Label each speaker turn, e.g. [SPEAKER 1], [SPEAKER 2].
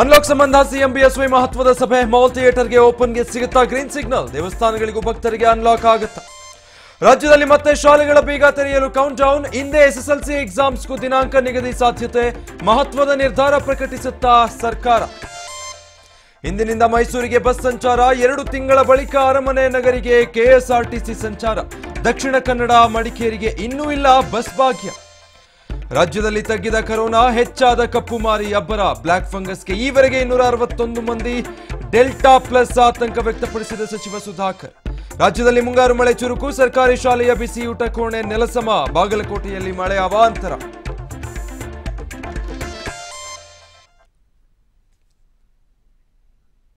[SPEAKER 1] Unlock ಸಂಬಂಧ CM ಮಹತ್ವದ ಸಭೆ ಮಾಲ್ ಥಿಯೇಟರ್ಗೆ ಓಪನ್ಗೆ ಸಿಗುತ್ತಾ ಗ್ರೀನ್ ಸಿಗ್ನಲ್. ದೇವಸ್ಥಾನಗಳಿಗೂ ಭಕ್ತರಿಗೆ ಅನ್ಲಾಕ್ ಆಗುತ್ತಾ. ರಾಜ್ಯದಲ್ಲಿ ಮತ್ತೆ ಶಾಲೆಗಳ ಬೀಗ ತೆರೆಯಲು ಕೌಂಟ್ ಡೌನ್ ಹಿಂದೆ ಎಸ್ಎಸ್ಎಲ್ಸಿ ಎಕ್ಸಾಮ್ಸ್ಗೂ ದಿನಾಂಕ ನಿಗದಿ ಸಾಧ್ಯತೆ. ಮಹತ್ವದ ನಿರ್ಧಾರ ಪ್ರಕಟಿಸುತ್ತಾ ಸರ್ಕಾರ. ಇಂದಿನಿಂದ ಮೈಸೂರಿಗೆ ಬಸ್ ಸಂಚಾರ. ಎರಡು ತಿಂಗಳ ಬಳಿಕ ಅರಮನೆ ನಗರಿಗೆ ಕೆಎಸ್ಆರ್ಟಿಸಿ ಸಂಚಾರ. ದಕ್ಷಿಣ ಕನ್ನಡ ಮಡಿಕೇರಿಗೆ ಇನ್ನೂ ಇಲ್ಲ ಬಸ್ ಭಾಗ್ಯ. ರಾಜ್ಯದಲ್ಲಿ ತಗ್ಗಿದ ಕರೋನಾ, ಹೆಚ್ಚಾದ ಕಪ್ಪು ಮಾರಿ ಅಬ್ಬರ. ಬ್ಲಾಕ್ ಫಂಗಸ್ಗೆ ಈವರೆಗೆ ಇನ್ನೂರ ಅರವತ್ತೊಂದು ಮಂದಿ ಡೆಲ್ಟಾ ಪ್ಲಸ್ ಆತಂಕ ವ್ಯಕ್ತಪಡಿಸಿದ ಸಚಿವ ಸುಧಾಕರ್. ರಾಜ್ಯದಲ್ಲಿ ಮುಂಗಾರು ಮಳೆ ಚುರುಕು, ಸರ್ಕಾರಿ ಶಾಲೆಯ ಬಿಸಿಯೂಟ ಕೋಣೆ ನೆಲಸಮ. ಬಾಗಲಕೋಟೆಯಲ್ಲಿ ಮಳೆ ಅವಾಂತರ.